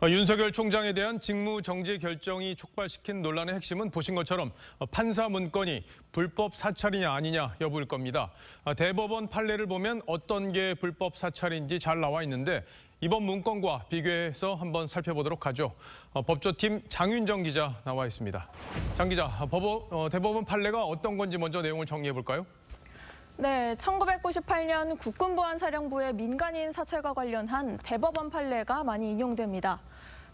어, 윤석열 총장에 대한 직무 정지 결정이 촉발시킨 논란의 핵심은 보신 것처럼 어, 판사 문건이 불법 사찰이냐 아니냐 여부일 겁니다. 아, 대법원 판례를 보면 어떤 게 불법 사찰인지 잘 나와 있는데 이번 문건과 비교해서 한번 살펴보도록 하죠. 어, 법조팀 장윤정 기자 나와 있습니다. 장 기자, 법원, 대법원 판례가 어떤 건지 먼저 내용을 정리해 볼까요? 네, 1998년 국군보안사령부의 민간인 사찰과 관련한 대법원 판례가 많이 인용됩니다.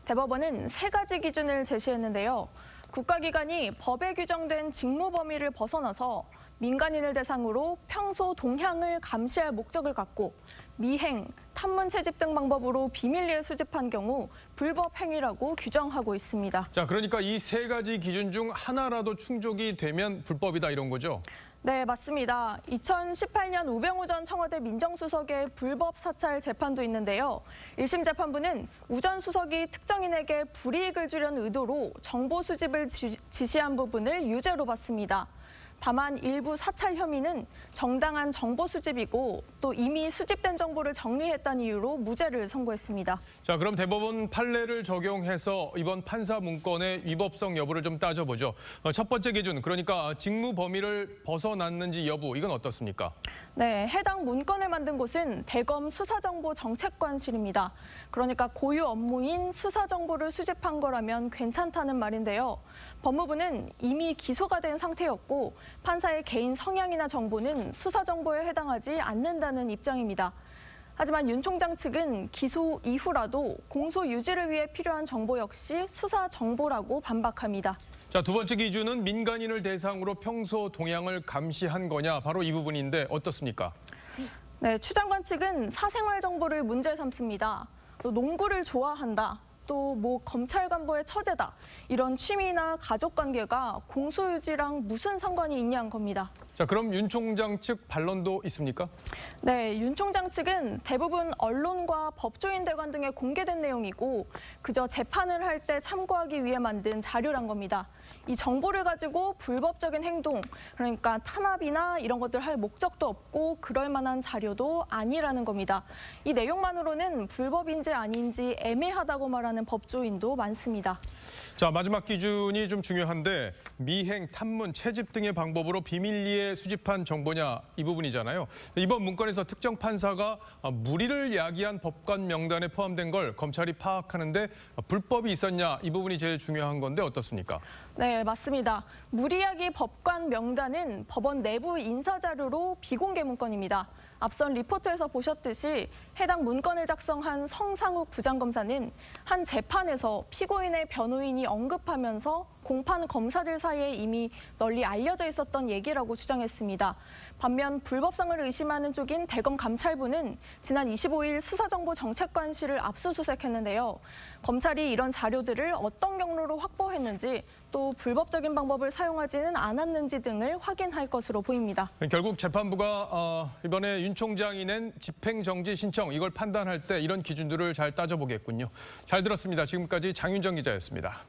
대법원은 세 가지 기준을 제시했는데요. 국가기관이 법에 규정된 직무 범위를 벗어나서 민간인을 대상으로 평소 동향을 감시할 목적을 갖고 미행, 탐문 채집 등 방법으로 비밀리에 수집한 경우 불법 행위라고 규정하고 있습니다. 자, 그러니까 이 세 가지 기준 중 하나라도 충족이 되면 불법이다 이런 거죠? 네, 맞습니다. 2018년 우병우 전 청와대 민정수석의 불법 사찰 재판도 있는데요. 1심 재판부는 우 전 수석이 특정인에게 불이익을 주려는 의도로 정보 수집을 지시한 부분을 유죄로 봤습니다. 다만 일부 사찰 혐의는 정당한 정보 수집이고 또 이미 수집된 정보를 정리했다는 이유로 무죄를 선고했습니다. 자, 그럼 대법원 판례를 적용해서 이번 판사 문건의 위법성 여부를 좀 따져보죠. 어, 첫 번째 기준, 그러니까 직무 범위를 벗어났는지 여부, 이건 어떻습니까? 네, 해당 문건을 만든 곳은 대검 수사정보정책관실입니다. 그러니까 고유 업무인 수사정보를 수집한 거라면 괜찮다는 말인데요. 법무부는 이미 기소가 된 상태였고 판사의 개인 성향이나 정보는 수사 정보에 해당하지 않는다는 입장입니다. 하지만 윤 총장 측은 기소 이후라도 공소 유지를 위해 필요한 정보 역시 수사 정보라고 반박합니다. 자, 두 번째 기준은 민간인을 대상으로 평소 동향을 감시한 거냐 바로 이 부분인데 어떻습니까? 네, 추 장관 측은 사생활 정보를 문제 삼습니다. 또 농구를 좋아한다. 또 뭐 검찰 간부의 처제다. 이런 취미나 가족 관계가 공소유지랑 무슨 상관이 있냐는 겁니다. 자, 그럼 윤 총장 측 반론도 있습니까? 네, 윤 총장 측은 대부분 언론과 법조인 대관 등에 공개된 내용이고 그저 재판을 할 때 참고하기 위해 만든 자료란 겁니다. 이 정보를 가지고 불법적인 행동, 그러니까 탄압이나 이런 것들 할 목적도 없고 그럴 만한 자료도 아니라는 겁니다. 이 내용만으로는 불법인지 아닌지 애매하다고 말하는 법조인도 많습니다. 자, 마지막 기준이 좀 중요한데 미행, 탐문, 채집 등의 방법으로 비밀리에 수집한 정보냐 이 부분이잖아요. 이번 문건에서 특정 판사가 무리를 야기한 법관 명단에 포함된 걸 검찰이 파악하는데 불법이 있었냐 이 부분이 제일 중요한 건데 어떻습니까? 네, 맞습니다. 무리야기 법관 명단은 법원 내부 인사 자료로 비공개 문건입니다. 앞선 리포트에서 보셨듯이 해당 문건을 작성한 성상욱 부장검사는 한 재판에서 피고인의 변호인이 언급하면서 공판 검사들 사이에 이미 널리 알려져 있었던 얘기라고 주장했습니다. 반면 불법성을 의심하는 쪽인 대검 감찰부는 지난 25일 수사정보정책관실을 압수수색했는데요. 검찰이 이런 자료들을 어떤 경로로 확보했는지 또 불법적인 방법을 사용하지는 않았는지 등을 확인할 것으로 보입니다. 결국 재판부가 어, 이번에 윤 총장이 낸 집행정지 신청 이걸 판단할 때 이런 기준들을 잘 따져보겠군요. 잘 들었습니다. 지금까지 장윤정 기자였습니다.